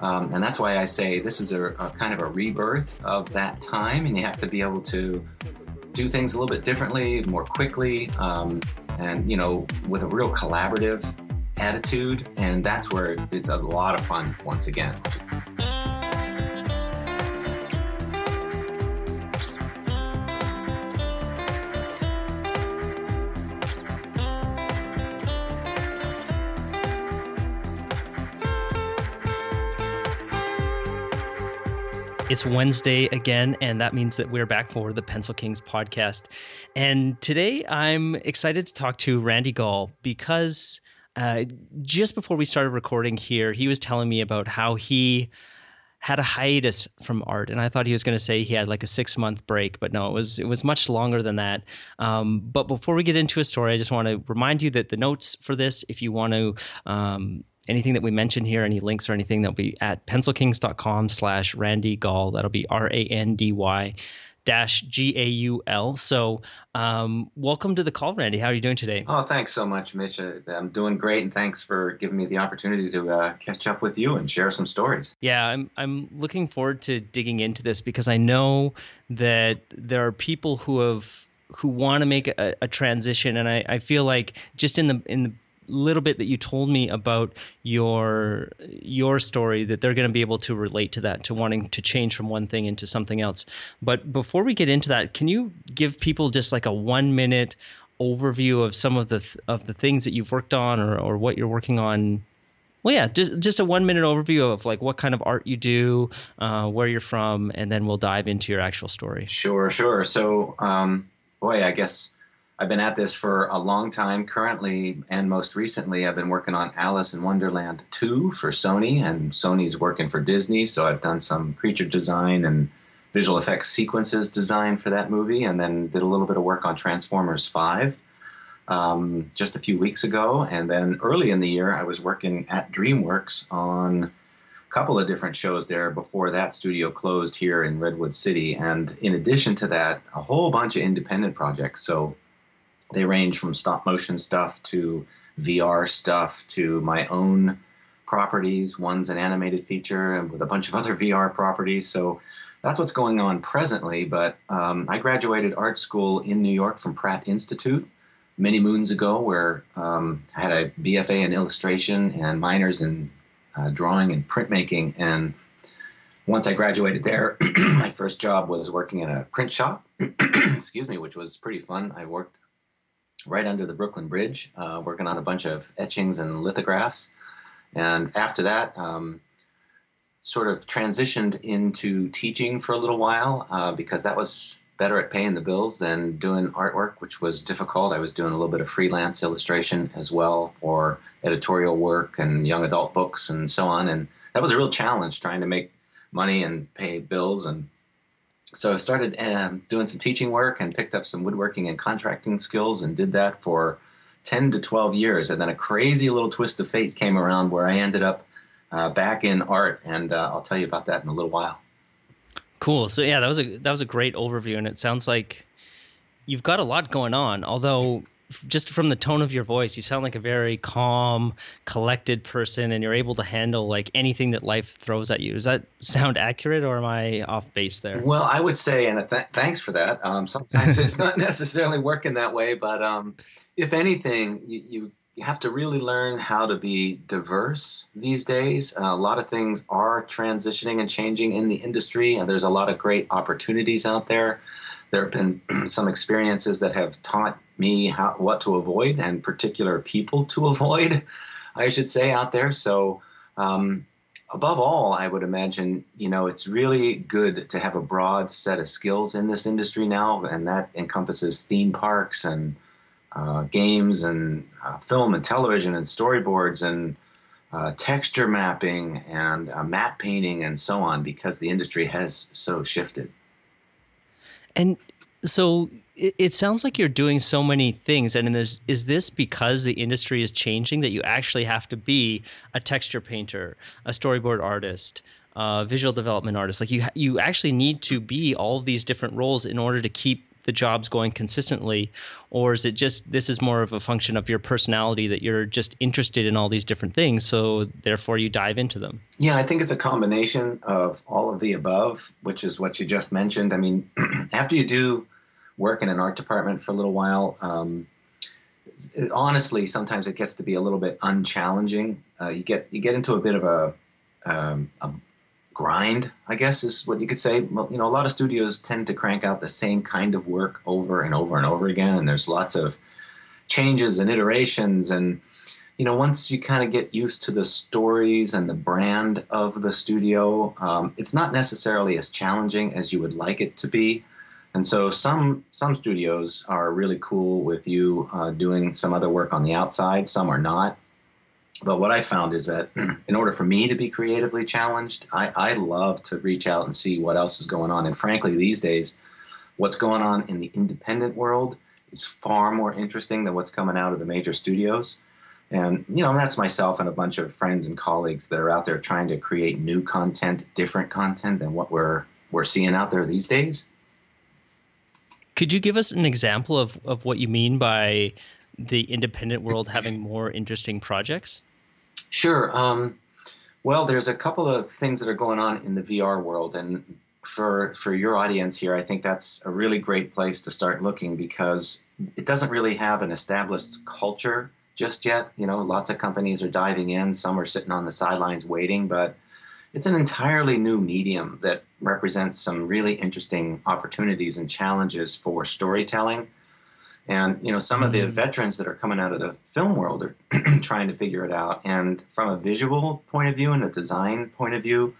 Um, and that's why I say this is a, a kind of a rebirth of that time, and you have to be able to do things a little bit differently, more quickly, um, and you know, with a real collaborative attitude. And that's where it's a lot of fun once again. It's Wednesday again, and that means that we're back for the Pencil Kings podcast. And today I'm excited to talk to Randy Gaul because uh, just before we started recording here, he was telling me about how he had a hiatus from art, and I thought he was going to say he had like a six month break, but no, it was it was much longer than that. Um, but before we get into a story, I just want to remind you that the notes for this, if you want to um, anything that we mention here, any links or anything, that'll be at pencilkings.com slash Randy Gaul. That'll be R A N D Y dash G A U L. So, um, welcome to the call, Randy. How are you doing today? Oh, thanks so much, Mitch. Uh, I'm doing great, and thanks for giving me the opportunity to uh, catch up with you and share some stories. Yeah, I'm I'm looking forward to digging into this because I know that there are people who have who want to make a, a transition, and I, I feel like just in the in the little bit that you told me about your your story that they're going to be able to relate to that to wanting to change from one thing into something else. But before we get into that can you give people just like a 1 minute overview of some of the th- of the things that you've worked on or or what you're working on? Well yeah just just a 1 minute overview of like what kind of art you do uh, where you're from and then we'll dive into your actual story. Sure, sure. So, um, boy, I guess I've been at this for a long time. Currently, and most recently, I've been working on Alice in Wonderland 2 for Sony, and Sony's working for Disney. So I've done some creature design and visual effects sequences design for that movie, and then did a little bit of work on Transformers 5 um, just a few weeks ago. And then early in the year, I was working at DreamWorks on a couple of different shows there before that studio closed here in Redwood City. And in addition to that, a whole bunch of independent projects. So they range from stop motion stuff to VR stuff to my own properties. One's an animated feature and with a bunch of other VR properties. So that's what's going on presently. But um, I graduated art school in New York from Pratt Institute many moons ago, where um, I had a BFA in illustration and minors in uh, drawing and printmaking. And once I graduated there, my first job was working in a print shop. excuse me, which was pretty fun. I worked right under the Brooklyn Bridge, uh, working on a bunch of etchings and lithographs. And after that, um, sort of transitioned into teaching for a little while uh, because that was better at paying the bills than doing artwork, which was difficult. I was doing a little bit of freelance illustration as well for editorial work and young adult books and so on. And that was a real challenge trying to make money and pay bills and so I started um, doing some teaching work and picked up some woodworking and contracting skills and did that for 10 to 12 years. And then a crazy little twist of fate came around where I ended up uh, back in art. And uh, I'll tell you about that in a little while. Cool. So yeah, that was a that was a great overview, and it sounds like you've got a lot going on. Although, just from the tone of your voice, you sound like a very calm, collected person, and you're able to handle like anything that life throws at you. Does that sound accurate, or am I off base there? Well, I would say, and th- thanks for that. Um, sometimes it's not necessarily working that way, but um, if anything, you, you you have to really learn how to be diverse these days. Uh, a lot of things are transitioning and changing in the industry, and there's a lot of great opportunities out there. There have been some experiences that have taught me how what to avoid and particular people to avoid, I should say, out there. So, um, above all, I would imagine you know it's really good to have a broad set of skills in this industry now, and that encompasses theme parks and uh, games and uh, film and television and storyboards and uh, texture mapping and uh, matte painting and so on because the industry has so shifted. And so it, it sounds like you're doing so many things. And is is this because the industry is changing that you actually have to be a texture painter, a storyboard artist, uh, visual development artist? Like you you actually need to be all of these different roles in order to keep the jobs going consistently, or is it just this is more of a function of your personality that you're just interested in all these different things, so therefore you dive into them? Yeah, I think it's a combination of all of the above, which is what you just mentioned. I mean, after you do work in an art department for a little while. Um, it, honestly, sometimes it gets to be a little bit unchallenging. Uh, you get you get into a bit of a, um, a grind, I guess is what you could say. You know, a lot of studios tend to crank out the same kind of work over and over and over again, and there's lots of changes and iterations and you know once you kind of get used to the stories and the brand of the studio um, it's not necessarily as challenging as you would like it to be and so some some studios are really cool with you uh, doing some other work on the outside. Some are not. But what I found is that in order for me to be creatively challenged, I, I love to reach out and see what else is going on. And frankly, these days, what's going on in the independent world is far more interesting than what's coming out of the major studios. And you know, that's myself and a bunch of friends and colleagues that are out there trying to create new content, different content than what we're we're seeing out there these days. Could you give us an example of, of what you mean by the independent world having more interesting projects? Sure. Um, well, there's a couple of things that are going on in the VR world, and for for your audience here, I think that's a really great place to start looking because it doesn't really have an established culture just yet. You know, lots of companies are diving in, some are sitting on the sidelines waiting, but it's an entirely new medium that represents some really interesting opportunities and challenges for storytelling. And you know, some of the mm-hmm. veterans that are coming out of the film world are trying to figure it out. And from a visual point of view and a design point of view,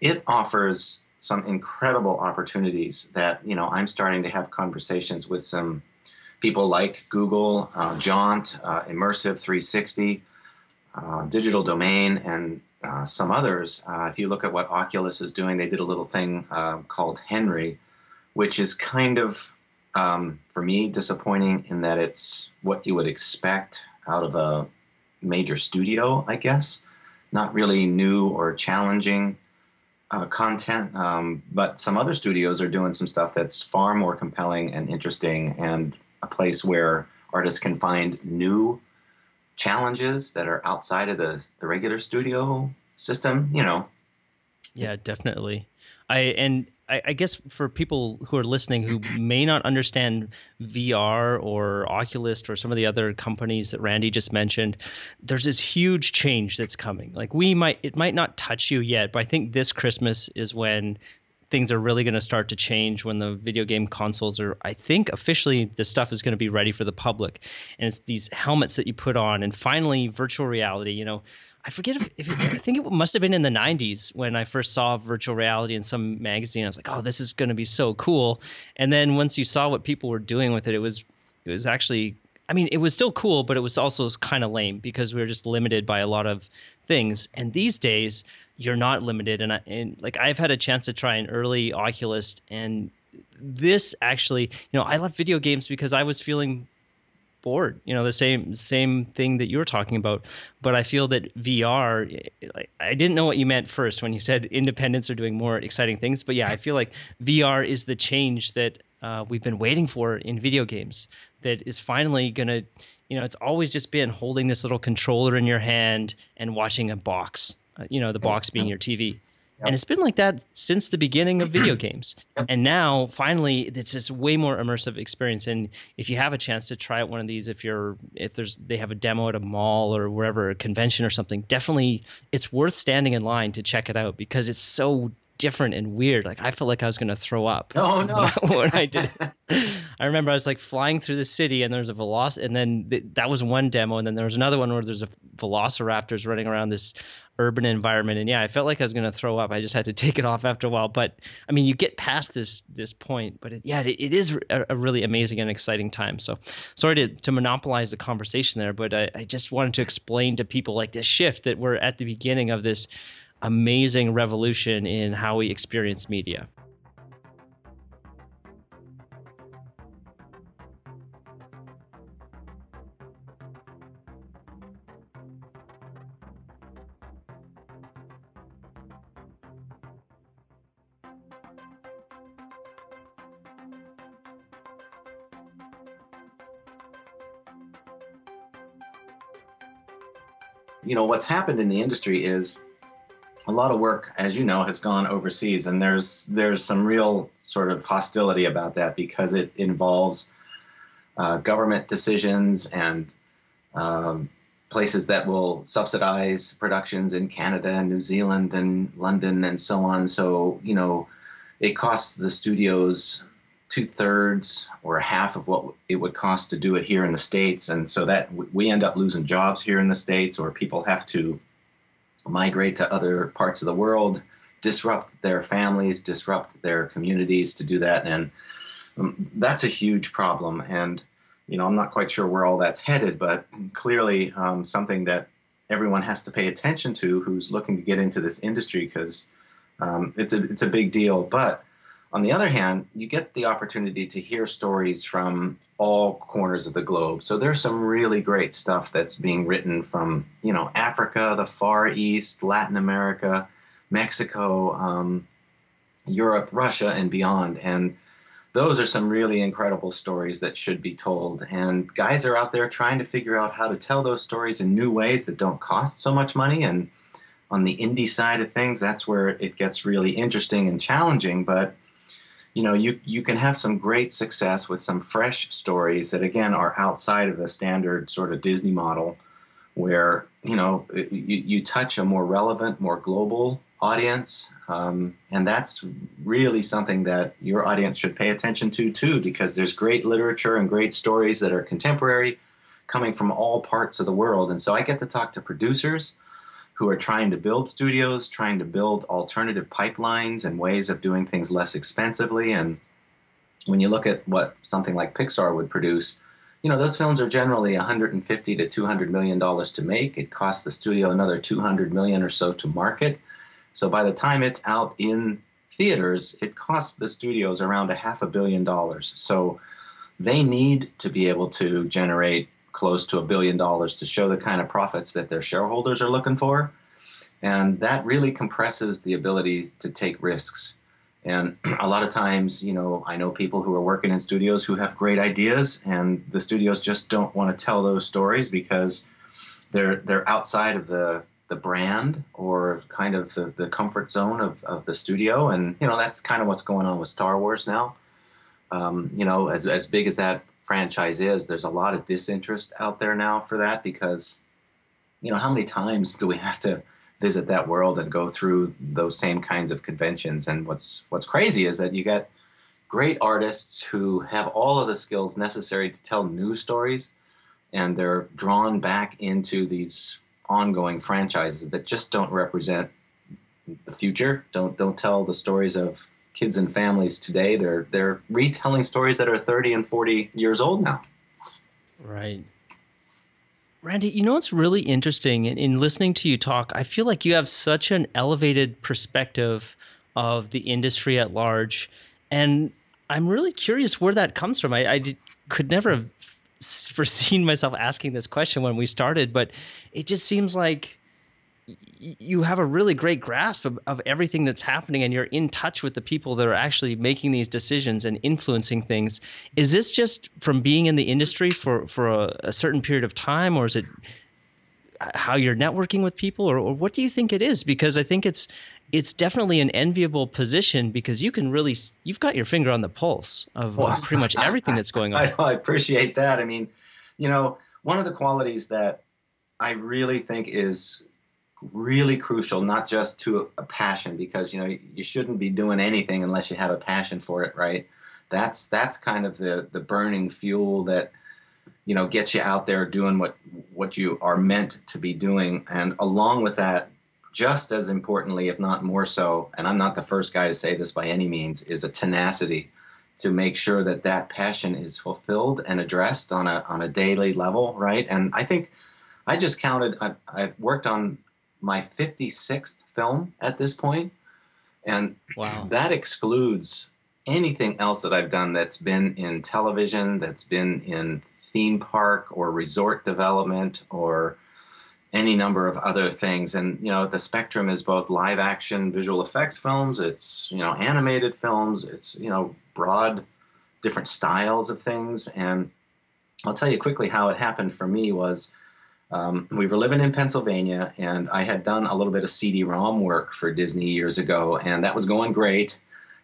it offers some incredible opportunities that you know I'm starting to have conversations with some people like Google, uh, Jaunt, uh, Immersive 360, uh, Digital Domain, and uh, some others. Uh, if you look at what Oculus is doing, they did a little thing uh, called Henry, which is kind of, um, for me, disappointing in that it's what you would expect out of a major studio, I guess. Not really new or challenging uh, content, um, but some other studios are doing some stuff that's far more compelling and interesting and a place where artists can find new challenges that are outside of the, the regular studio system, you know. Yeah, definitely. I and I, I, guess for people who are listening who may not understand VR or Oculus or some of the other companies that Randy just mentioned, there's this huge change that's coming. Like we might it might not touch you yet, but I think this Christmas is when things are really going to start to change when the video game consoles are i think officially the stuff is going to be ready for the public and it's these helmets that you put on and finally virtual reality you know I forget if, if it, I think it must have been in the 90s when I first saw virtual reality in some magazine. I was like, "Oh, this is going to be so cool!" And then once you saw what people were doing with it, it was it was actually I mean, it was still cool, but it was also kind of lame because we were just limited by a lot of things. And these days, you're not limited. And, I, and like I've had a chance to try an early Oculus, and this actually, you know, I left video games because I was feeling bored. You know, the same same thing that you were talking about. But I feel that VR, I didn't know what you meant first when you said independents are doing more exciting things. But yeah, I feel like VR is the change that uh, we've been waiting for in video games. That is finally gonna, you know, it's always just been holding this little controller in your hand and watching a box. Uh, you know, the box being your TV. And it's been like that since the beginning of video games. And now, finally, it's this way more immersive experience. And if you have a chance to try out one of these, if you're if there's they have a demo at a mall or wherever, a convention or something, definitely it's worth standing in line to check it out because it's so different and weird. Like I felt like I was going to throw up. Oh no! when I did, I remember I was like flying through the city, and there's a veloc, and then th- that was one demo, and then there was another one where there's a velociraptors running around this urban environment, and yeah, I felt like I was going to throw up. I just had to take it off after a while. But I mean, you get past this this point, but it, yeah, it, it is a, a, really amazing and exciting time. So sorry to to monopolize the conversation there, but I, I just wanted to explain to people like this shift that we're at the beginning of this amazing revolution in how we experience media. you know what's happened in the industry is a lot of work, as you know, has gone overseas, and there's there's some real sort of hostility about that because it involves uh, government decisions and um, places that will subsidize productions in Canada and New Zealand and London and so on. So you know, it costs the studios two thirds or half of what it would cost to do it here in the states, and so that we end up losing jobs here in the states, or people have to migrate to other parts of the world, disrupt their families, disrupt their communities to do that, and um, that's a huge problem. And you know, I'm not quite sure where all that's headed, but clearly um, something that everyone has to pay attention to who's looking to get into this industry because um, it's a it's a big deal, but on the other hand, you get the opportunity to hear stories from all corners of the globe. So there's some really great stuff that's being written from, you know, Africa, the Far East, Latin America, Mexico, um, Europe, Russia, and beyond. And those are some really incredible stories that should be told. And guys are out there trying to figure out how to tell those stories in new ways that don't cost so much money. And on the indie side of things, that's where it gets really interesting and challenging. But you know you you can have some great success with some fresh stories that again are outside of the standard sort of Disney model where you know you, you touch a more relevant more global audience. Um, and that's really something that your audience should pay attention to too because there's great literature and great stories that are contemporary coming from all parts of the world. And so i get to talk to producers who are trying to build studios, trying to build alternative pipelines and ways of doing things less expensively. And when you look at what something like Pixar would produce, you know, those films are generally 150 to 200 million dollars to make. It costs the studio another 200 million or so to market. So by the time it's out in theaters, it costs the studios around a half a billion dollars. So they need to be able to generate close to a billion dollars to show the kind of profits that their shareholders are looking for. And that really compresses the ability to take risks. And a lot of times, you know, I know people who are working in studios who have great ideas, and the studios just don't want to tell those stories because they're they're outside of the the brand or kind of the, the comfort zone of, of the studio. And you know, that's kind of what's going on with Star Wars now. Um, you know, as as big as that franchise is, there's a lot of disinterest out there now for that because, you know, how many times do we have to visit that world and go through those same kinds of conventions? And what's what's crazy is that you get great artists who have all of the skills necessary to tell new stories, and they're drawn back into these ongoing franchises that just don't represent the future. Don't don't tell the stories of kids and families today. They're they're retelling stories that are 30 and 40 years old now. Right. Randy, you know what's really interesting in, in listening to you talk? I feel like you have such an elevated perspective of the industry at large, and I'm really curious where that comes from. I, I did, could never have foreseen myself asking this question when we started, but it just seems like you have a really great grasp of, of everything that's happening and you're in touch with the people that are actually making these decisions and influencing things. Is this just from being in the industry for for a, a certain period of time or is it how you're networking with people or, or, what do you think it is? Because i think it's it's definitely an enviable position because you can really you've got your finger on the pulse of well, pretty much everything that's going on. I, I appreciate that. I mean you know one of the qualities that i really think is really crucial, not just to a passion, because you know you shouldn't be doing anything unless you have a passion for it, right? That's that's kind of the the burning fuel that you know gets you out there doing what what you are meant to be doing, and along with that, just as importantly, if not more so, and I'm not the first guy to say this by any means, is a tenacity to make sure that that passion is fulfilled and addressed on a on a daily level, right? And I think I just counted. I, I've worked on my 56th film at this point, and wow. that excludes anything else that I've done that's been in television, that's been in theme park or resort development or any number of other things. And you know, the spectrum is both live action visual effects films, it's you know animated films, it's you know broad different styles of things. And I'll tell you quickly how it happened for me was um, we were living in Pennsylvania, and I had done a little bit of CD-ROM work for Disney years ago, and that was going great.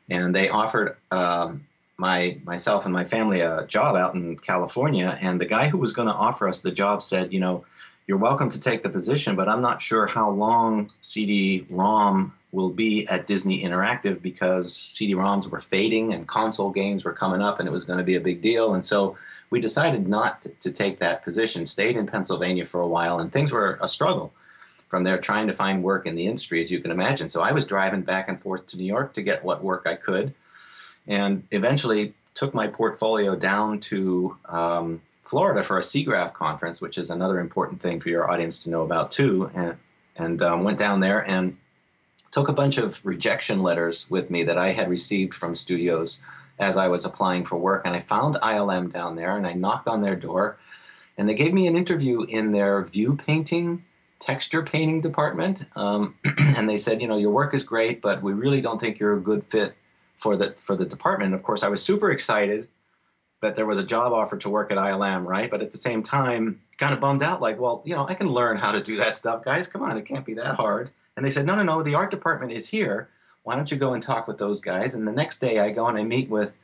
And they offered um, my myself and my family a job out in California, and the guy who was going to offer us the job said, you know, you're welcome to take the position, but I'm not sure how long CD-ROM will be at Disney Interactive because CD-ROMs were fading and console games were coming up, and it was going to be a big deal, and so we decided not to, to, take that position, stayed in Pennsylvania for a while, and things were a struggle from there trying to find work in the industry, as you can imagine. So I was driving back and forth to New York to get what work I could, and eventually took my portfolio down to um, Florida for a SIGGRAPH conference, which is another important thing for your audience to know about too, and, and um, went down there and took a bunch of rejection letters with me that I had received from studios as I was applying for work. And I found ILM down there and I knocked on their door and they gave me an interview in their view painting, texture painting department. Um, and they said, you know, your work is great, but we really don't think you're a good fit for the, for the department. Of course, I was super excited that there was a job offer to work at ILM, right? But at the same time, kind of bummed out, like, well, you know, I can learn how to do that stuff, guys. Come on, it can't be that hard. And they said, no, no, no, the art department is here why don't you go and talk with those guys? And the next day I go and I meet with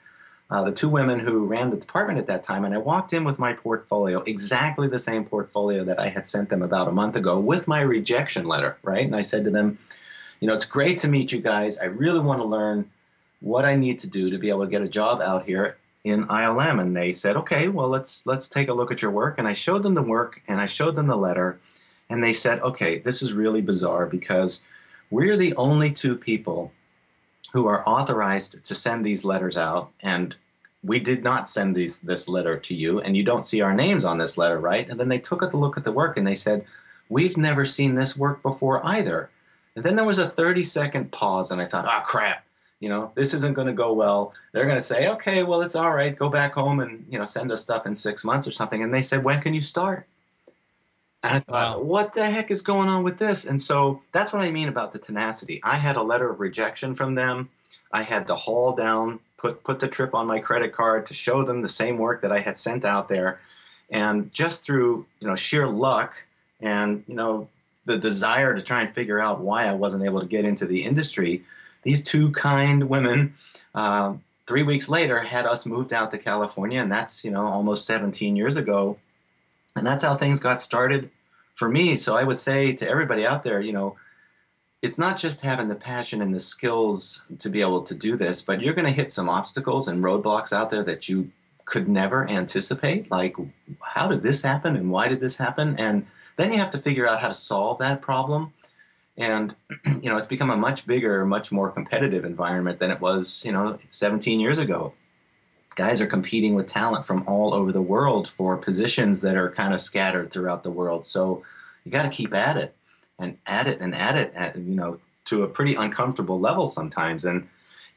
uh, the two women who ran the department at that time, and I walked in with my portfolio, exactly the same portfolio that I had sent them about a month ago with my rejection letter, right? And I said to them, you know, it's great to meet you guys. I really want to learn what I need to do to be able to get a job out here in ILM. And they said, okay, well, let's let's take a look at your work. And I showed them the work and I showed them the letter, and they said, okay, this is really bizarre because we're the only two people who are authorized to send these letters out, and we did not send these this letter to you, and you don't see our names on this letter, right? And then they took a look at the work and they said, We've never seen this work before either. And then there was a 30 second pause, and I thought, oh crap, you know, this isn't going to go well. They're going to say, okay, well, it's all right. Go back home and, you know, send us stuff in six months or something. And they said, when can you start? And I thought, wow. what the heck is going on with this? And so that's what I mean about the tenacity. I had a letter of rejection from them. I had to haul down, put put the trip on my credit card to show them the same work that I had sent out there. And just through, you know, sheer luck and, you know, the desire to try and figure out why I wasn't able to get into the industry, these two kind women, uh, three weeks later, had us moved out to California, and that's you know almost 17 years ago and that's how things got started for me. So I would say to everybody out there, you know, it's not just having the passion and the skills to be able to do this, but you're going to hit some obstacles and roadblocks out there that you could never anticipate. Like, how did this happen and why did this happen? And then you have to figure out how to solve that problem. And, you know, it's become a much bigger, much more competitive environment than it was, you know, 17 years ago guys are competing with talent from all over the world for positions that are kind of scattered throughout the world. So you got to keep at it and at it and at it, at, you know, to a pretty uncomfortable level sometimes. And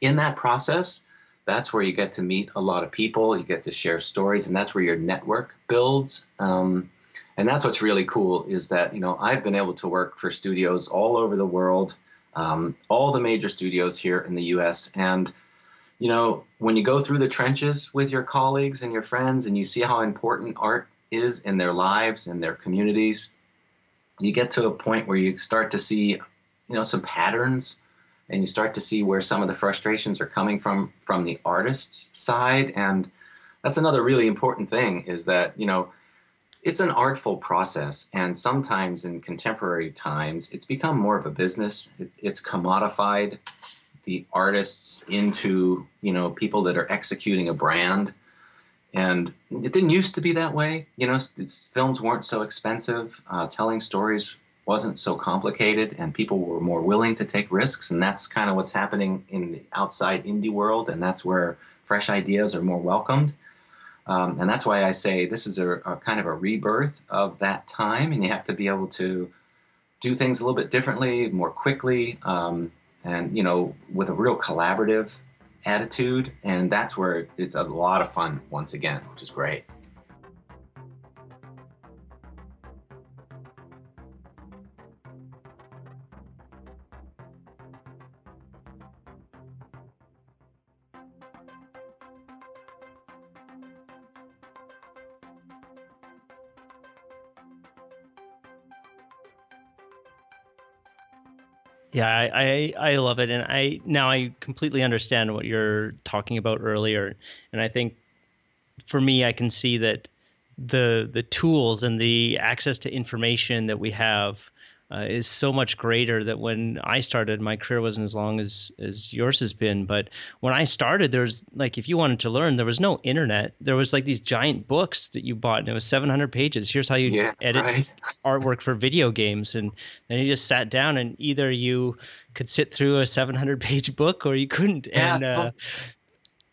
in that process, that's where you get to meet a lot of people. You get to share stories, and that's where your network builds. Um, and that's what's really cool is that you know I've been able to work for studios all over the world, um, all the major studios here in the U.S. and you know, when you go through the trenches with your colleagues and your friends and you see how important art is in their lives and their communities, you get to a point where you start to see, you know, some patterns and you start to see where some of the frustrations are coming from from the artist's side. And that's another really important thing is that, you know, it's an artful process. And sometimes in contemporary times it's become more of a business. It's it's commodified the artists into you know people that are executing a brand. And it didn't used to be that way. You know films weren't so expensive. Uh, telling stories wasn't so complicated and people were more willing to take risks. And that's kind of what's happening in the outside indie world and that's where fresh ideas are more welcomed. Um, and that's why i say this is a, a kind of a rebirth of that time and you have to be able to do things a little bit differently more quickly. Um, and you know with a real collaborative attitude and that's where it's a lot of fun once again which is great Yeah, I, I, I love it, and I now I completely understand what you're talking about earlier, and I think for me, I can see that the the tools and the access to information that we have uh, is so much greater that when I started, my career wasn't as long as as yours has been. But when I started, there was like if you wanted to learn, there was no internet. There was like these giant books that you bought, and it was 700 pages. Here's how you Yeah, edit right. artwork for video games, and then you just sat down, and either you could sit through a 700 page book or you couldn't. Yeah, and uh,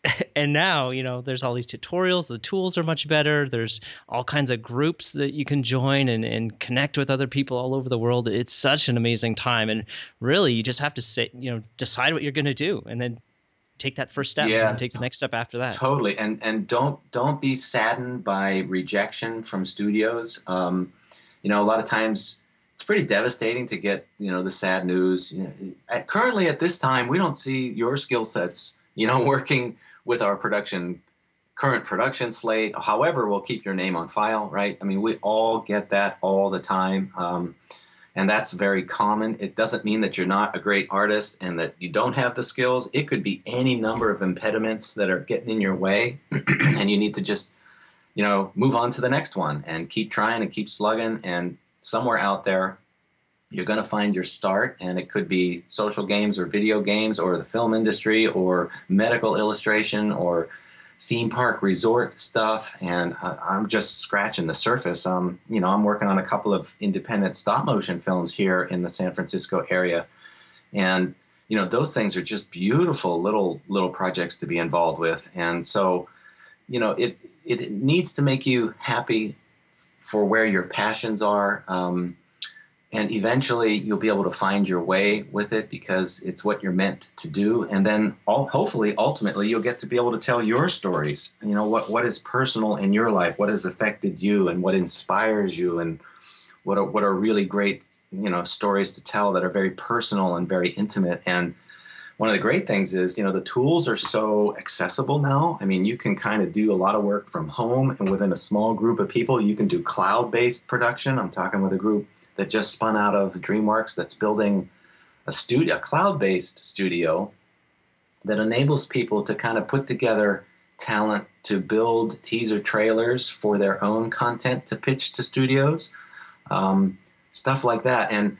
and now you know there's all these tutorials the tools are much better there's all kinds of groups that you can join and, and connect with other people all over the world it's such an amazing time and really you just have to say you know decide what you're going to do and then take that first step Yeah. and take the next step after that Totally, and and don't don't be saddened by rejection from studios. Um, you know, a lot of times it's pretty devastating to get you know the sad news. You know, at, currently at this time, we don't see your skill sets. You know, working with our production current production slate. However, we'll keep your name on file, right? I mean, we all get that all the time. Um, and that's very common. It doesn't mean that you're not a great artist and that you don't have the skills. It could be any number of impediments that are getting in your way, and you need to just, you know, move on to the next one and keep trying and keep slugging. And somewhere out there, you're going to find your start, and it could be social games or video games or the film industry or medical illustration or theme park resort stuff. And i'm just scratching the surface. Um, you know i'm working on a couple of independent stop motion films here in the san francisco area. And you know those things are just beautiful little little projects to be involved with. And so you know it it needs to make you happy for where your passions are. Um, and eventually you'll be able to find your way with it because it's what you're meant to do. And then all, hopefully ultimately you'll get to be able to tell your stories. You know what what is personal in your life? What has affected you and what inspires you? And what are what are really great you know stories to tell that are very personal and very intimate? And one of the great things is you know the tools are so accessible now. I mean you can kind of do a lot of work from home and within a small group of people. You can do cloud-based production. I'm talking with a group that just spun out of DreamWorks that's building a studio, a cloud-based studio that enables people to kind of put together talent to build teaser trailers for their own content to pitch to studios, um, stuff like that. And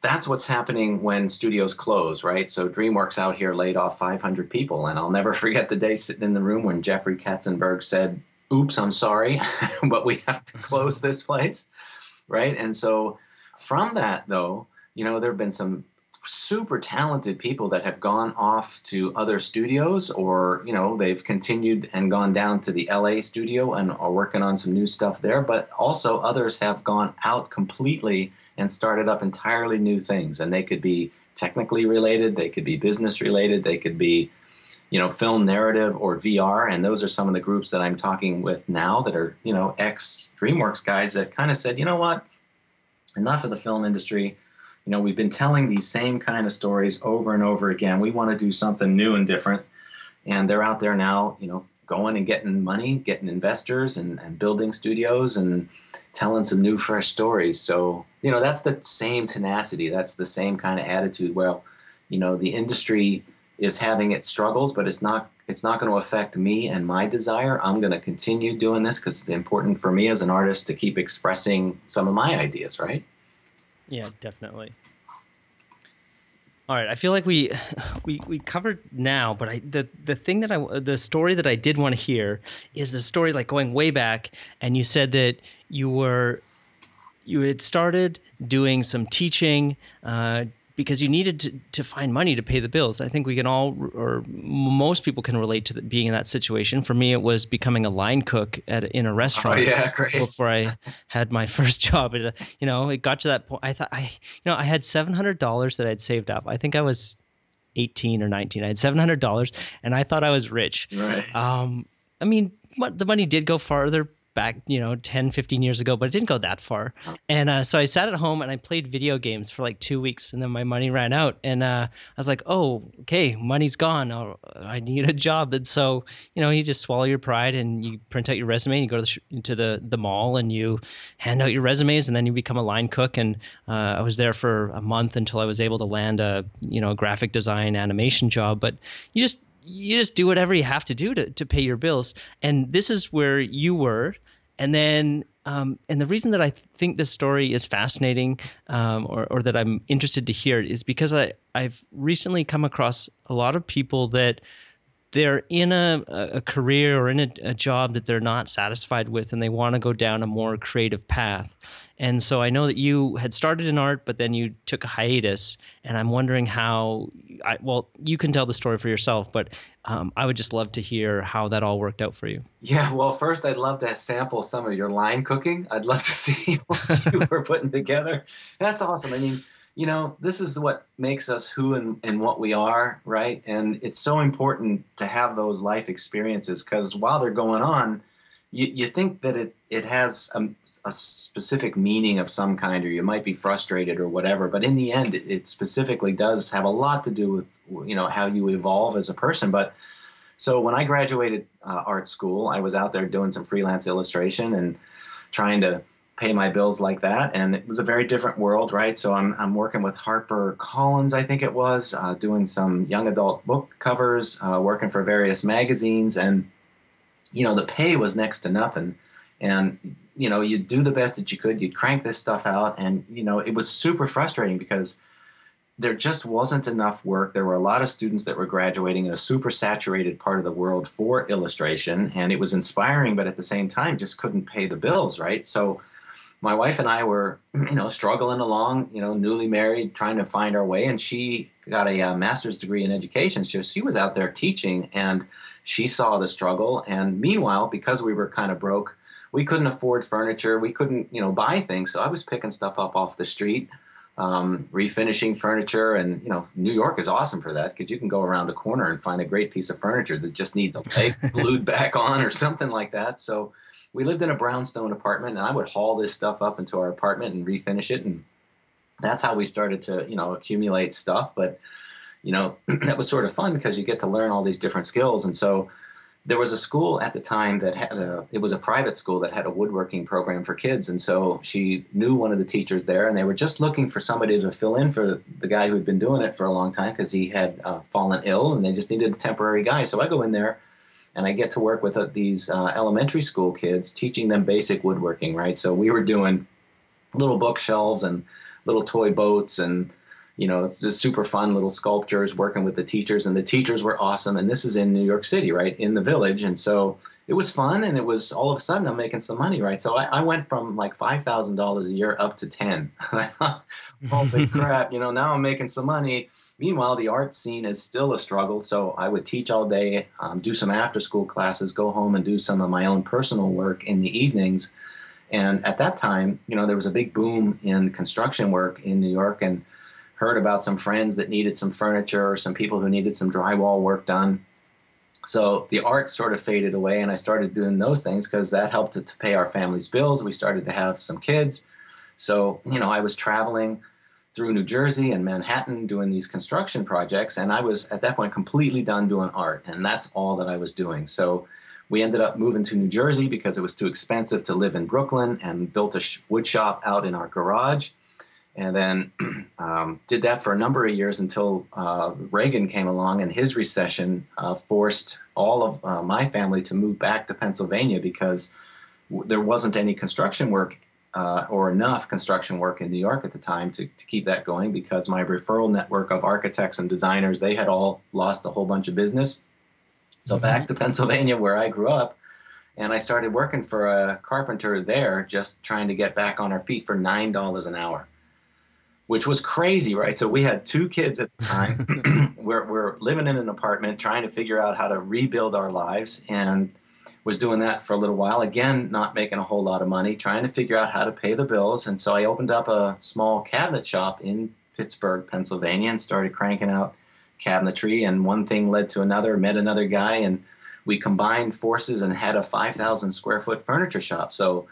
that's what's happening when studios close, right? So DreamWorks out here laid off 500 people, and I'll never forget the day sitting in the room when Jeffrey Katzenberg said, "Oops, I'm sorry, but we have to close this place." Right? And so from that, though, you know, there have been some super talented people that have gone off to other studios or, you know, they've continued and gone down to the LA studio and are working on some new stuff there. But also others have gone out completely and started up entirely new things. And they could be technically related, they could be business related, they could be you know, film narrative or VR, and those are some of the groups that I'm talking with now that are, you know, ex DreamWorks guys that kind of said, you know what, enough of the film industry. You know, we've been telling these same kind of stories over and over again. We want to do something new and different, and they're out there now, you know, going and getting money, getting investors, and, and building studios and telling some new, fresh stories. So, you know, that's the same tenacity. That's the same kind of attitude. Well, you know, the industry is having its struggles, but it's not it's not going to affect me and my desire. I'm going to continue doing this because it's important for me as an artist to keep expressing some of my ideas, right? Yeah, definitely. All right, I feel like we we we covered now, but I the the thing that I the story that I did want to hear is the story like going way back, and you said that you were you had started doing some teaching. Uh, because you needed to, to find money to pay the bills. I think we can all, or most people can relate to the, being in that situation. For me, it was becoming a line cook at in a restaurant Oh, yeah, great. before I had my first job. It, you know, it got to that point. I thought I, you know, I had seven hundred dollars that I'd saved up. I think I was eighteen or nineteen. I had seven hundred dollars, and I thought I was rich. Right. Um, I mean, what, the money did go farther back, you know, 10, 15 years ago, but it didn't go that far. And uh, so I sat at home and I played video games for like two weeks and then my money ran out. And uh, I was like, oh, okay, money's gone. Oh, I need a job. And so, you know, you just swallow your pride and you print out your resume and you go to the, sh- to the, the mall and you hand out your resumes and then you become a line cook. And uh, I was there for a month until I was able to land a, you know, a graphic design animation job. But you just, you just do whatever you have to do to, to pay your bills. And this is where you were. And then, um, and the reason that I think this story is fascinating um, or, or that I'm interested to hear it is because I, I've recently come across a lot of people that they're in a, a career or in a, a job that they're not satisfied with and they want to go down a more creative path. And so I know that you had started in art, but then you took a hiatus. And I'm wondering how, I, well, you can tell the story for yourself, but um, I would just love to hear how that all worked out for you. Yeah, well, first, I'd love to sample some of your line cooking. I'd love to see what you were putting together. That's awesome. I mean, you know, this is what makes us who and, and what we are, right? And it's so important to have those life experiences because while they're going on, you, you think that it, it has a, a, specific meaning of some kind, or you might be frustrated or whatever. But in the end, it, it specifically does have a lot to do with, you know, how you evolve as a person. But so when I graduated uh, art school, I was out there doing some freelance illustration and trying to pay my bills like that. And it was a very different world, right? So I'm, I'm working with Harper Collins, I think it was, uh, doing some young adult book covers, uh, working for various magazines. And, you know, the pay was next to nothing. And, you know, you'd do the best that you could, you'd crank this stuff out. And, you know, it was super frustrating because there just wasn't enough work. There were a lot of students that were graduating in a super saturated part of the world for illustration, and it was inspiring, but at the same time, just couldn't pay the bills, right? So my wife and I were, you know, struggling along, you know, newly married, trying to find our way. And she got a uh, master's degree in education. So she was out there teaching and she saw the struggle. And meanwhile, because we were kind of broke, we couldn't afford furniture. We couldn't, you know, buy things. So I was picking stuff up off the street, um, refinishing furniture. And, you know, New York is awesome for that because you can go around a corner and find a great piece of furniture that just needs a leg glued back on or something like that. So, we lived in a brownstone apartment, and I would haul this stuff up into our apartment and refinish it, and that's how we started to you know accumulate stuff. But you know that was sort of fun because you get to learn all these different skills, and so there was a school at the time that had a it was a private school that had a woodworking program for kids. And so she knew one of the teachers there and they were just looking for somebody to fill in for the guy who had been doing it for a long time because he had uh, fallen ill and they just needed a temporary guy. So i go in there and I get to work with uh, these uh, elementary school kids, teaching them basic woodworking. Right, so we were doing little bookshelves and little toy boats and you know it's just super fun little sculptures working with the teachers and the teachers were awesome. And this is in new york city right in the village. And so it was fun and it was all of a sudden i'm making some money right? So i, I went from like $5000 a year up to 10 holy crap you know now i'm making some money. Meanwhile, the art scene is still a struggle, so I would teach all day, um, do some after school classes, go home and do some of my own personal work in the evenings. And at that time, you know, there was a big boom in construction work in New York. And heard about some friends that needed some furniture or some people who needed some drywall work done. So the art sort of faded away, and I started doing those things because that helped to, to pay our family's bills. We started to have some kids. So, you know, I was traveling through New Jersey and Manhattan doing these construction projects. And I was at that point completely done doing art. And that's all that I was doing. So we ended up moving to New Jersey because it was too expensive to live in Brooklyn and built a wood shop out in our garage. And then um, did that for a number of years until uh, Reagan came along and his recession uh, forced all of uh, my family to move back to Pennsylvania because w- there wasn't any construction work uh, or enough construction work in New York at the time to, to keep that going because my referral network of architects and designers, they had all lost a whole bunch of business. So mm-hmm. back to Pennsylvania where I grew up, and I started working for a carpenter there, just trying to get back on our feet for $9 an hour, which was crazy, right? So we had two kids at the time. we're, we're living in an apartment, trying to figure out how to rebuild our lives. And was doing that for a little while. Again, not making a whole lot of money, trying to figure out how to pay the bills. And so I opened up a small cabinet shop in Pittsburgh, Pennsylvania, and started cranking out cabinetry. And one thing led to another, met another guy, and we combined forces and had a 5,000 square foot furniture shop. So,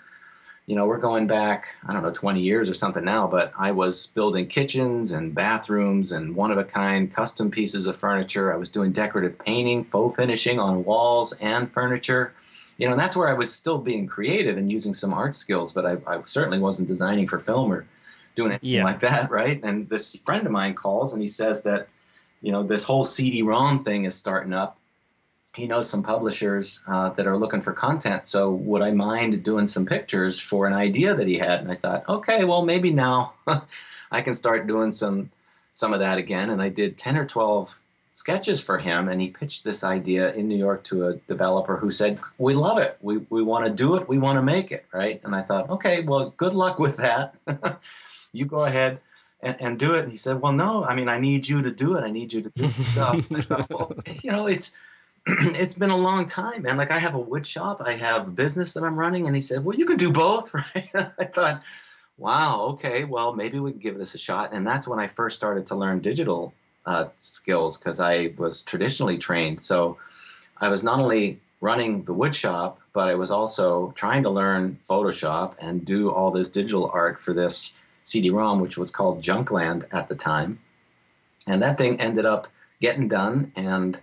you know, we're going back, I don't know, 20 years or something now, but I was building kitchens and bathrooms and one of a kind custom pieces of furniture. I was doing decorative painting, faux finishing on walls and furniture. You know, and that's where I was still being creative and using some art skills, but I, I certainly wasn't designing for film or doing anything yeah. like that, right? And this friend of mine calls and he says that, you know, this whole CD-ROM thing is starting up he knows some publishers uh, that are looking for content. So would I mind doing some pictures for an idea that he had? And I thought, okay, well maybe now I can start doing some some of that again. And I did ten or twelve sketches for him, and he pitched this idea in New York to a developer who said, "We love it. We we want to do it. We want to make it." Right? And I thought, okay, well, good luck with that. you go ahead. And, and, do it. And he said, "Well, no. I mean, I need you to do it. I need you to do stuff." Well, you know, it's it's been a long time, man. Like I have a wood shop, I have a business that I'm running, and he said, "Well, you can do both, right?" I thought, "Wow, okay, well, maybe we can give this a shot." And that's when I first started to learn digital uh, skills because I was traditionally trained. So I was not only running the wood shop, but I was also trying to learn Photoshop and do all this digital art for this CD-ROM, which was called Junkland at the time. And that thing ended up getting done and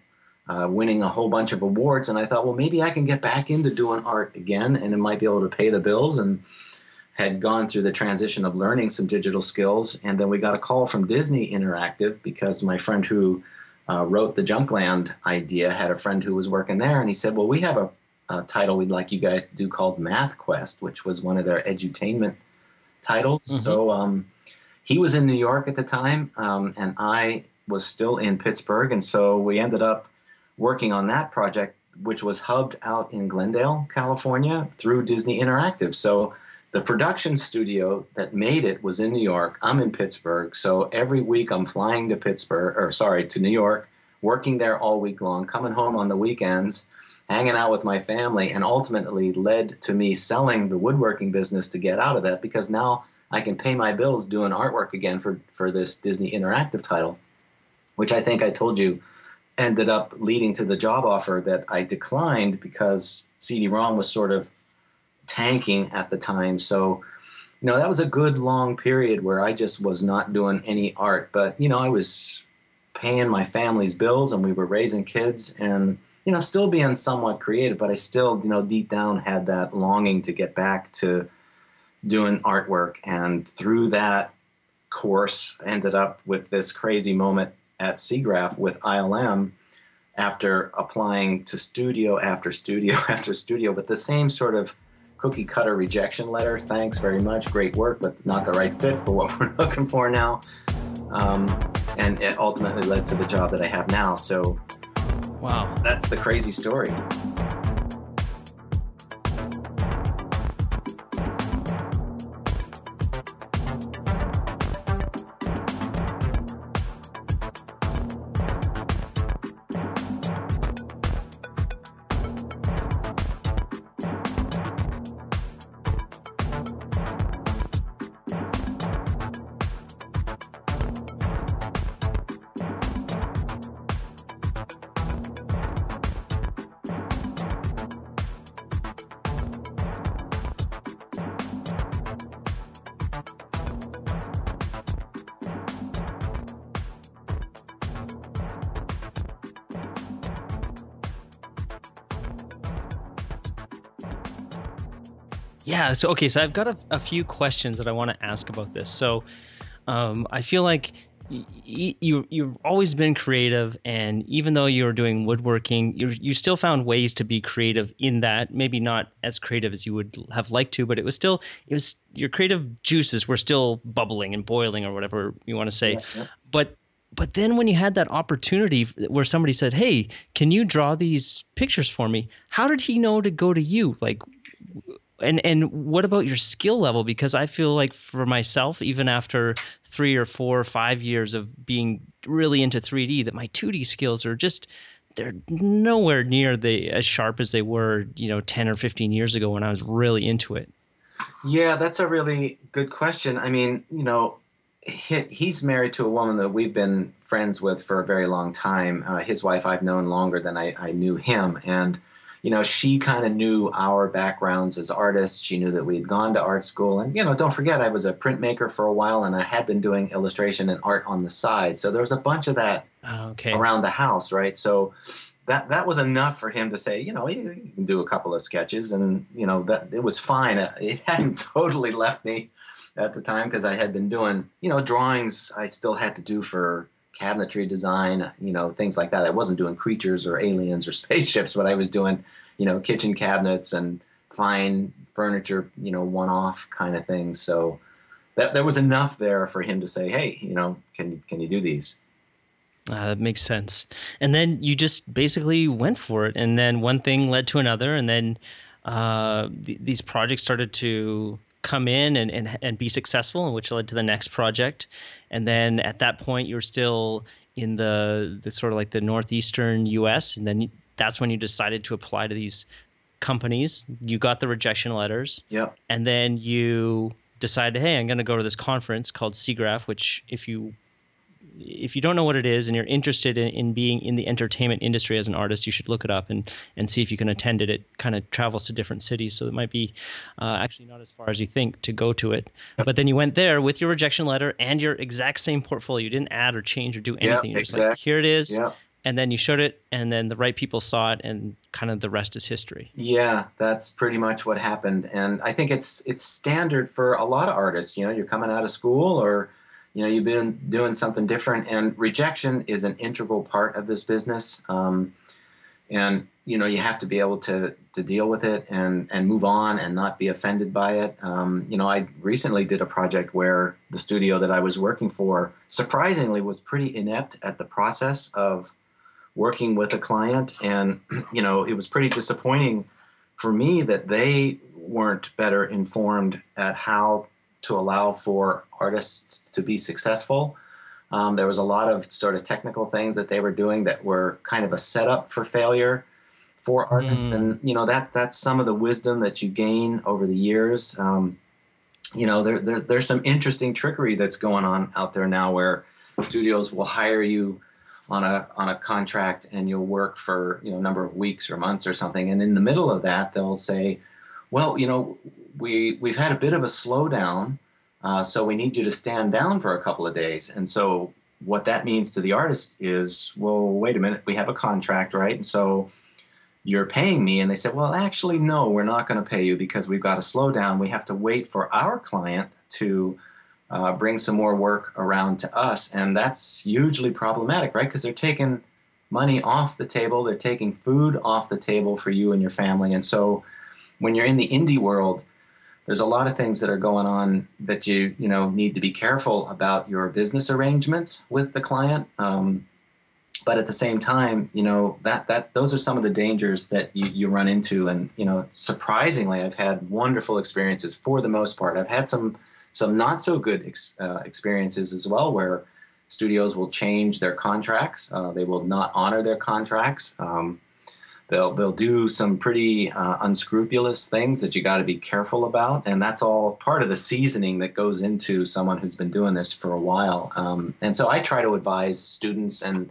uh, winning a whole bunch of awards. And I thought, well, maybe I can get back into doing art again and it might be able to pay the bills. And had gone through the transition of learning some digital skills. And then we got a call from Disney Interactive because my friend who uh, wrote the Junkland idea had a friend who was working there. And he said, well, we have a, a title we'd like you guys to do called Math Quest, which was one of their edutainment titles. Mm-hmm. So um, he was in New York at the time, um, and I was still in Pittsburgh. And so we ended up working on that project, which was hubbed out in Glendale, California, through Disney Interactive. So the production studio that made it was in New York. I'm in Pittsburgh. So every week I'm flying to Pittsburgh, or sorry, to New York, working there all week long, coming home on the weekends, hanging out with my family, and ultimately led to me selling the woodworking business to get out of that because now I can pay my bills doing artwork again for, for this Disney Interactive title, which I think I told you ended up leading to the job offer that I declined because CD-ROM was sort of tanking at the time. So, you know, that was a good long period where I just was not doing any art. But, you know, I was paying my family's bills and we were raising kids and, you know, still being somewhat creative, but I still, you know, deep down had that longing to get back to doing artwork. And through that course, ended up with this crazy moment at SIGGRAPH with ILM after applying to studio after studio after studio with the same sort of cookie cutter rejection letter. Thanks very much, great work, but not the right fit for what we're looking for now. Um, and it ultimately led to the job that I have now. So, wow, that's the crazy story. Yeah. So okay. So I've got a, a few questions that I want to ask about this. So um, I feel like you you've always been creative, and even though you're doing woodworking, you you still found ways to be creative in that. Maybe not as creative as you would have liked to, but it was still it was your creative juices were still bubbling and boiling, or whatever you want to say. Yeah, yeah. But but then when you had that opportunity where somebody said, "Hey, can you draw these pictures for me?" How did he know to go to you? Like and and what about your skill level? Because i feel like for myself even after three or four or five years of being really into 3d that my 2d skills are just they're nowhere near the as sharp as they were you know 10 or 15 years ago when i was really into it. Yeah that's a really good question. I mean you know he, he's married to a woman that we've been friends with for a very long time. Uh, his wife I've known longer than I, I knew him, and you know, she kind of knew our backgrounds as artists. She knew that we had gone to art school. And, you know, don't forget, I was a printmaker for a while and I had been doing illustration and art on the side. So there was a bunch of that oh, okay. around the house, right? So that that was enough for him to say, you know, you can do a couple of sketches. And, you know, that it was fine. Uh, it hadn't totally left me at the time because I had been doing, you know, drawings I still had to do for cabinetry design, you know, things like that. I wasn't doing creatures or aliens or spaceships, but I was doing, you know, kitchen cabinets and fine furniture, you know, one-off kind of things. So that there was enough there for him to say, "Hey, you know, can can you do these?" Uh, that makes sense. And then you just basically went for it, and then one thing led to another, and then uh, th- these projects started to come in and, and, and be successful, which led to the next project. And then at that point, you're still in the, the sort of like the northeastern U.S. And then that's when you decided to apply to these companies. You got the rejection letters. Yep. And then you decided, hey, I'm going to go to this conference called SIGGRAPH, which if you if you don't know what it is and you're interested in, in being in the entertainment industry as an artist, you should look it up and, and see if you can attend it. It kind of travels to different cities, so it might be uh, actually not as far as you think to go to it. But then you went there with your rejection letter and your exact same portfolio. You didn't add or change or do anything. You're exactly. like, here it is. Yep. And then you showed it, and then the right people saw it, and kind of the rest is history. Yeah, that's pretty much what happened. And I think it's it's standard for a lot of artists. You know, you're coming out of school or you know you've been doing something different and rejection is an integral part of this business. Um, and you know you have to be able to to deal with it and and move on and not be offended by it. Um, you know i recently did a project where the studio that i was working for surprisingly was pretty inept at the process of working with a client. And you know it was pretty disappointing for me that they weren't better informed at how to allow for artists to be successful. Um, there was a lot of sort of technical things that they were doing that were kind of a setup for failure for artists, mm. and you know that that's some of the wisdom that you gain over the years. Um, you know, there, there there's some interesting trickery that's going on out there now, where studios will hire you on a on a contract and you'll work for you know a number of weeks or months or something, and in the middle of that they'll say, well, you know, we we've had a bit of a slowdown, uh, so we need you to stand down for a couple of days. And so what that means to the artist is, well, wait a minute, we have a contract, right? And so you're paying me, and they said, well, actually, no, we're not going to pay you because we've got a slowdown. We have to wait for our client to. Uh, bring some more work around to us, and that's hugely problematic, right? Because they're taking money off the table, they're taking food off the table for you and your family, and so when you're in the indie world, there's a lot of things that are going on that you you know need to be careful about your business arrangements with the client. Um, but at the same time, you know that that those are some of the dangers that you, you run into. And you know, surprisingly, I've had wonderful experiences for the most part. I've had some some not so good ex, uh, experiences as well, where studios will change their contracts. Uh, they will not honor their contracts. Um, they'll they'll do some pretty uh, unscrupulous things that you got to be careful about, and that's all part of the seasoning that goes into someone who's been doing this for a while. Um, and so I try to advise students and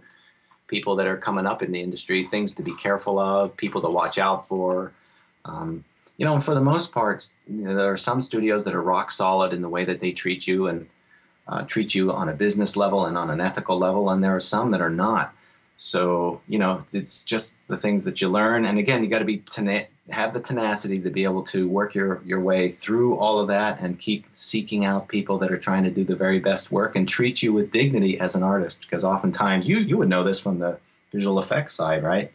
people that are coming up in the industry things to be careful of, people to watch out for. Um, you know, for the most part, you know, there are some studios that are rock solid in the way that they treat you and uh, treat you on a business level and on an ethical level, and there are some that are not. So you know, it's just the things that you learn, and again, you got to be tena- have the tenacity to be able to work your your way through all of that and keep seeking out people that are trying to do the very best work and treat you with dignity as an artist. Because oftentimes, you you would know this from the visual effects side, right?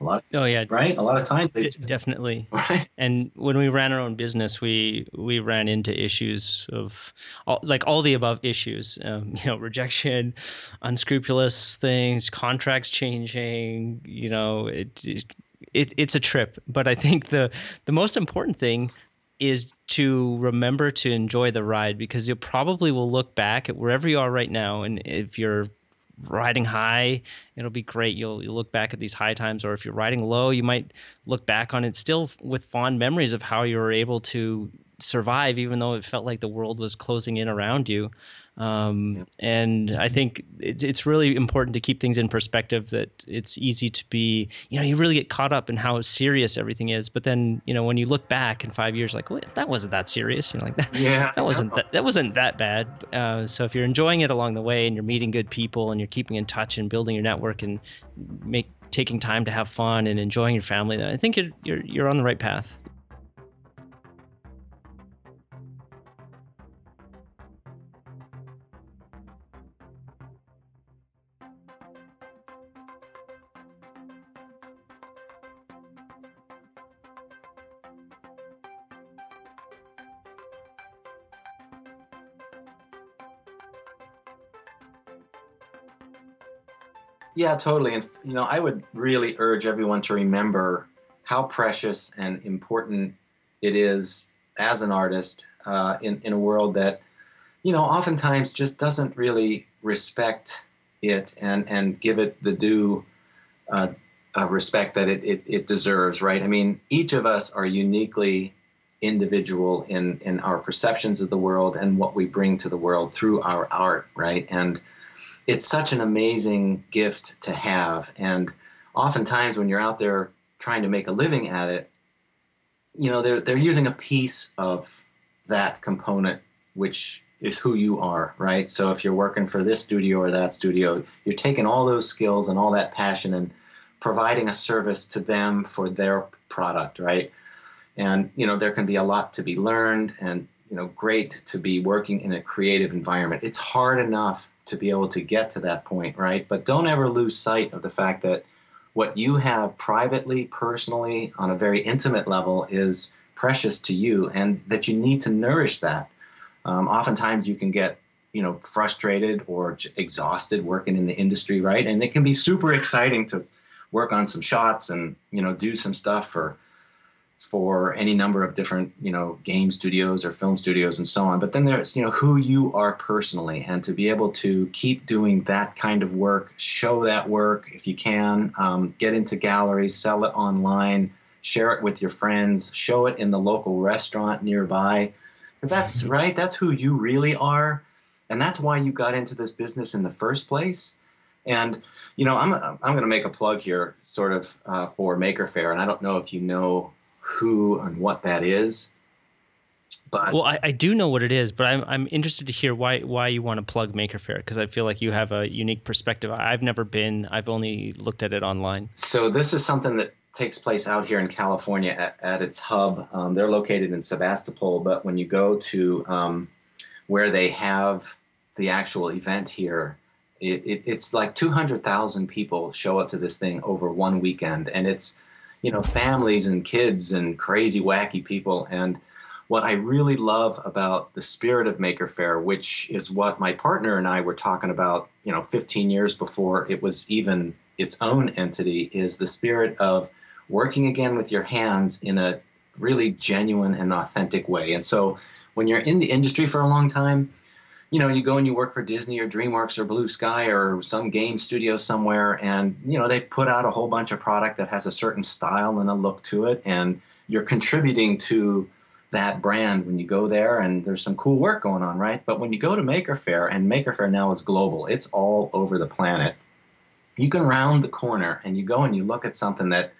A lot. Of, oh yeah, right. A lot of times, they just, definitely. Right. And when we ran our own business, we we ran into issues of all, like all the above issues. Um, you know, rejection, unscrupulous things, contracts changing. You know, it, it, it it's a trip. But I think the the most important thing is to remember to enjoy the ride because you probably will look back at wherever you are right now and if you're riding high, it'll be great. You'll you look back at these high times, or if you're riding low, you might look back on it still with fond memories of how you were able to survive even though it felt like the world was closing in around you. Um, and I think it, it's really important to keep things in perspective that it's easy to be, you know, you really get caught up in how serious everything is. But then, you know, when you look back in five years, like, Wait, that wasn't that serious, you know, like that, yeah, that wasn't that, that wasn't that bad. Uh, so if you're enjoying it along the way and you're meeting good people and you're keeping in touch and building your network and make taking time to have fun and enjoying your family, then I think you're, you're, you're on the right path. Yeah, totally. And, you know, I would really urge everyone to remember how precious and important it is as an artist uh, in, in a world that, you know, oftentimes just doesn't really respect it and, and give it the due uh, uh, respect that it, it, it deserves, right? I mean, each of us are uniquely individual in, in our perceptions of the world and what we bring to the world through our art, right? And it's such an amazing gift to have. And oftentimes when you're out there trying to make a living at it, you know, they're, they're using a piece of that component, which is who you are, right? So if you're working for this studio or that studio, you're taking all those skills and all that passion and providing a service to them for their product, right? And, you know, there can be a lot to be learned and, you know, great to be working in a creative environment. It's hard enough to be able to get to that point, right? But don't ever lose sight of the fact that what you have privately, personally, on a very intimate level is precious to you and that you need to nourish that. Um, oftentimes you can get you know frustrated or exhausted working in the industry right and it can be super exciting to work on some shots and you know do some stuff for for any number of different you know game studios or film studios and so on. But then there's you know who you are personally. And to be able to keep doing that kind of work show that work if you can um, get into galleries sell it online share it with your friends show it in the local restaurant nearby. That's mm-hmm. right that's who you really are. And that's why you got into this business in the first place. And you know i'm, I'm going to make a plug here sort of uh, for maker faire. And i don't know if you know who and what that is. But well, I, I do know what it is, but I'm I'm interested to hear why why you want to plug Maker Faire because I feel like you have a unique perspective. I've never been. I've only looked at it online. So this is something that takes place out here in California at, at its hub. Um, they're located in Sebastopol, but when you go to um, where they have the actual event here, it, it, it's like 200,000 people show up to this thing over one weekend, and it's you know, families and kids and crazy, wacky people. And what I really love about the spirit of Maker Faire, which is what my partner and I were talking about, you know, 15 years before it was even its own entity, is the spirit of working again with your hands in a really genuine and authentic way. And so when you're in the industry for a long time, you know, you go and you work for Disney or DreamWorks or Blue Sky or some game studio somewhere, and you know they put out a whole bunch of product that has a certain style and a look to it, and you're contributing to that brand when you go there, and there's some cool work going on, right? But when you go to Maker Faire, and Maker Faire now is global, it's all over the planet. You can round the corner and you go and you look at something that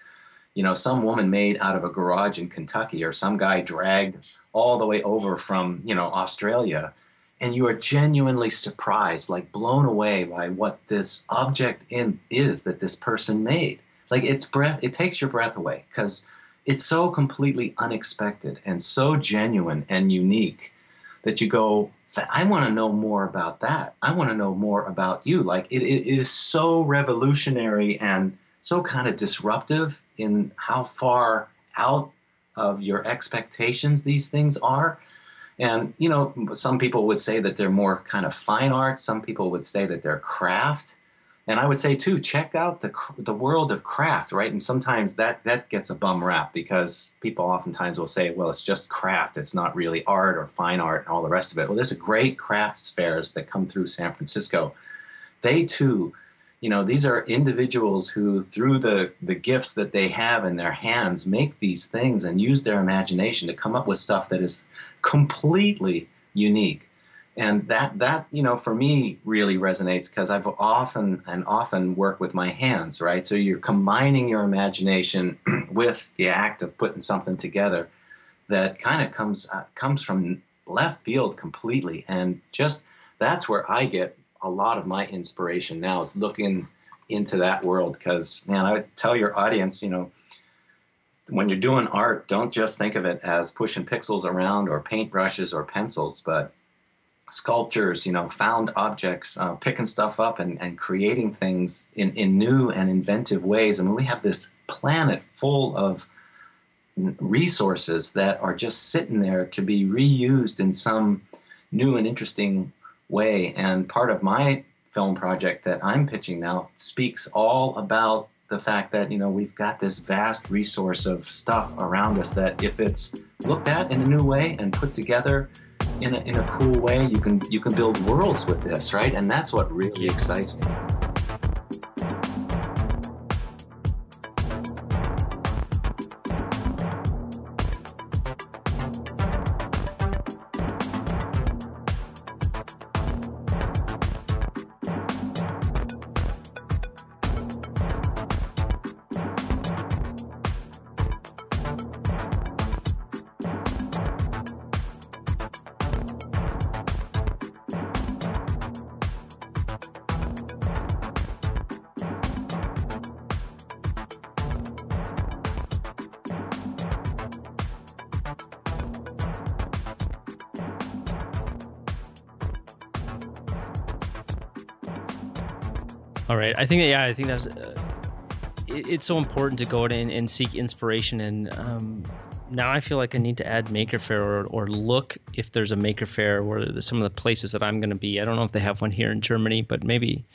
you know some woman made out of a garage in Kentucky or some guy dragged all the way over from you know Australia and you are genuinely surprised, like blown away by what this object in is that this person made. Like it's breath, it takes your breath away because it's so completely unexpected and so genuine and unique that you go, I want to know more about that. I want to know more about you. Like it, it is so revolutionary and so kind of disruptive in how far out of your expectations these things are and, you know, some people would say that they're more kind of fine art. Some people would say that they're craft. And I would say too, check out the the world of craft, right? And sometimes that that gets a bum rap because people oftentimes will say, well, it's just craft. It's not really art or fine art and all the rest of it. Well, there's a great crafts fairs that come through San Francisco. They too you know these are individuals who through the the gifts that they have in their hands make these things and use their imagination to come up with stuff that is completely unique. And that that you know for me really resonates because i've often and often work with my hands right? So you're combining your imagination with the act of putting something together that kind of comes uh, comes from left field completely. And just that's where i get a lot of my inspiration now is looking into that world because man i would tell your audience you know when you're doing art don't just think of it as pushing pixels around or paintbrushes or pencils but sculptures you know found objects uh, picking stuff up and, and creating things in, in new and inventive ways. I mean we have this planet full of resources that are just sitting there to be reused in some new and interesting way. And part of my film project that I'm pitching now speaks all about the fact that you know we've got this vast resource of stuff around us that if it's looked at in a new way and put together in a, in a cool way you can you can build worlds with this right and that's what really excites me I think yeah. I think that's. Uh, it, it's so important to go out and, and seek inspiration, and um, now I feel like I need to add Maker Faire or, or look if there's a Maker Faire or some of the places that I'm going to be. I don't know if they have one here in Germany, but maybe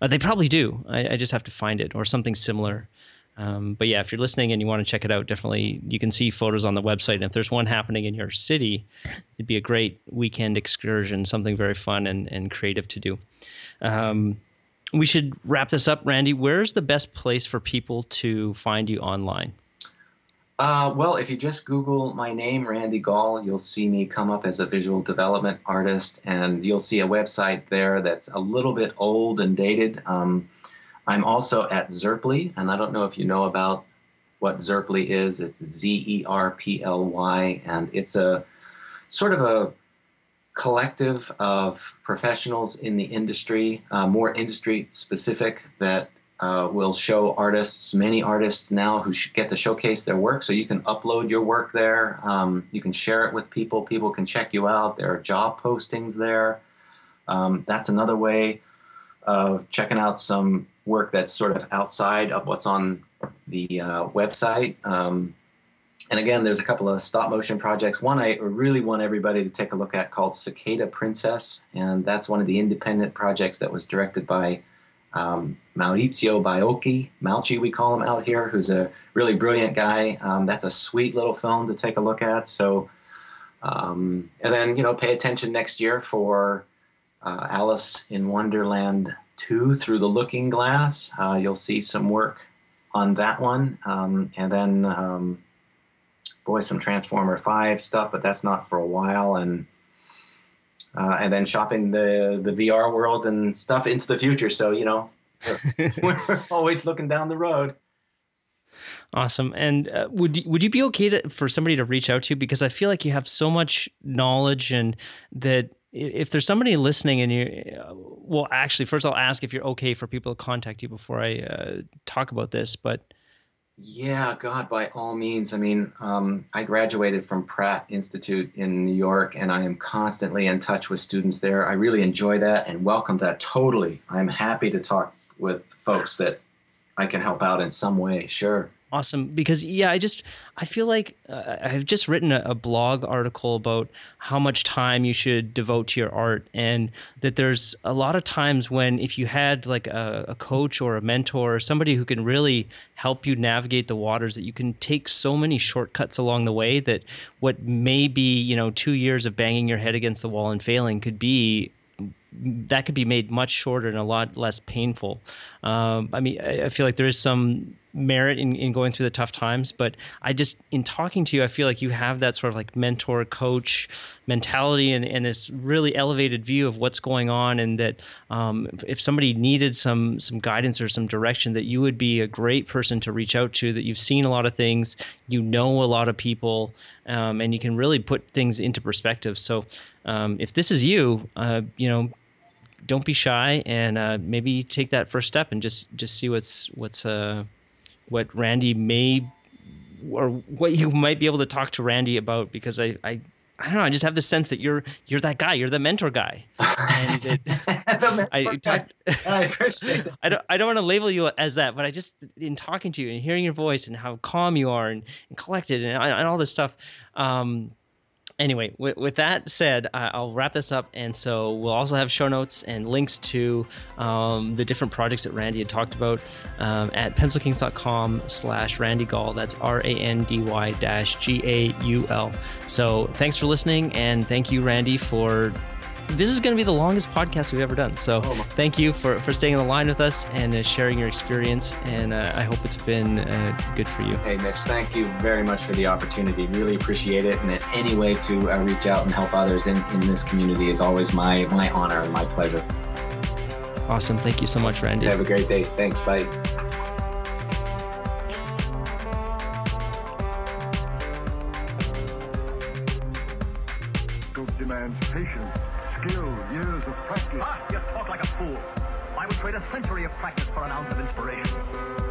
uh, they probably do. I, I, just have to find it or something similar. Um, but yeah, if you're listening and you want to check it out, definitely you can see photos on the website. And if there's one happening in your city, it'd be a great weekend excursion, something very fun and, and creative to do. Um, we should wrap this up, Randy. Where's the best place for people to find you online? Uh, well, if you just Google my name, Randy Gaul, you'll see me come up as a visual development artist, and you'll see a website there that's a little bit old and dated. Um, I'm also at Zerply, and I don't know if you know about what Zerply is. It's Z E R P L Y, and it's a sort of a collective of professionals in the industry, uh, more industry specific, that uh, will show artists, many artists now who get to showcase their work. So you can upload your work there. Um, you can share it with people. People can check you out. There are job postings there. Um, that's another way of checking out some work that's sort of outside of what's on the uh, website. Um, and again, there's a couple of stop motion projects. One I really want everybody to take a look at called Cicada Princess, and that's one of the independent projects that was directed by um, Maurizio Baiocchi, Malchi we call him out here, who's a really brilliant guy. Um, that's a sweet little film to take a look at. So, um, and then you know, pay attention next year for uh, Alice in Wonderland 2 Through the Looking Glass. Uh, you'll see some work on that one, um, and then um, boy, some Transformer Five stuff, but that's not for a while, and uh, and then shopping the the VR world and stuff into the future. So you know, we're, we're always looking down the road. Awesome. And uh, would would you be okay to, for somebody to reach out to you because I feel like you have so much knowledge and that if there's somebody listening and you uh, well actually first I'll ask if you're okay for people to contact you before I uh, talk about this but yeah, God, by all means. I mean, um, I graduated from Pratt Institute in New York, and I am constantly in touch with students there. I really enjoy that and welcome that totally. I'm happy to talk with folks that I can help out in some way. Sure. Awesome. Because, yeah, I just, I feel like uh, I've just written a, a, blog article about how much time you should devote to your art. And that there's a lot of times when, if you had like a, a coach or a mentor or somebody who can really help you navigate the waters, that you can take so many shortcuts along the way that what may be, you know, two years of banging your head against the wall and failing could be that could be made much shorter and a lot less painful. Um, I mean, I, I, feel like there is some merit in, in going through the tough times, but I just, in talking to you, I feel like you have that sort of like mentor coach mentality and, and this really elevated view of what's going on. And that um, if somebody needed some, some guidance or some direction, that you would be a great person to reach out to, that you've seen a lot of things, you know a lot of people, um, and you can really put things into perspective. So um, if this is you, uh, you know, don't be shy and uh, maybe take that first step and just just see what's what's uh, what Randy may or what you might be able to talk to Randy about because I, I I don't know. I just have the sense that you're you're that guy. You're the mentor guy. And it, mentor I, guy. I appreciate that. I don't I don't want to label you as that, but I just in talking to you and hearing your voice and how calm you are and, and collected and, and all this stuff. Um, anyway, with, with that said, I'll wrap this up. And so we'll also have show notes and links to um, the different projects that Randy had talked about um, at pencilkings.com slash Randy Gaul. That's R A N D Y dash G A U L. So thanks for listening. And thank you, Randy, for this is going to be the longest podcast we've ever done. So oh thank you for, for staying on the line with us and uh, sharing your experience. And uh, I hope it's been uh, good for you. Hey, Mitch, thank you very much for the opportunity. Really appreciate it. And any way to uh, reach out and help others in, in this community is always my, my honor and my pleasure. Awesome. Thank you so much, Randy. Have a great day. Thanks. Bye. demands patience skill, years of practice. Ah, you talk like a fool. I would trade a century of practice for an ounce of inspiration.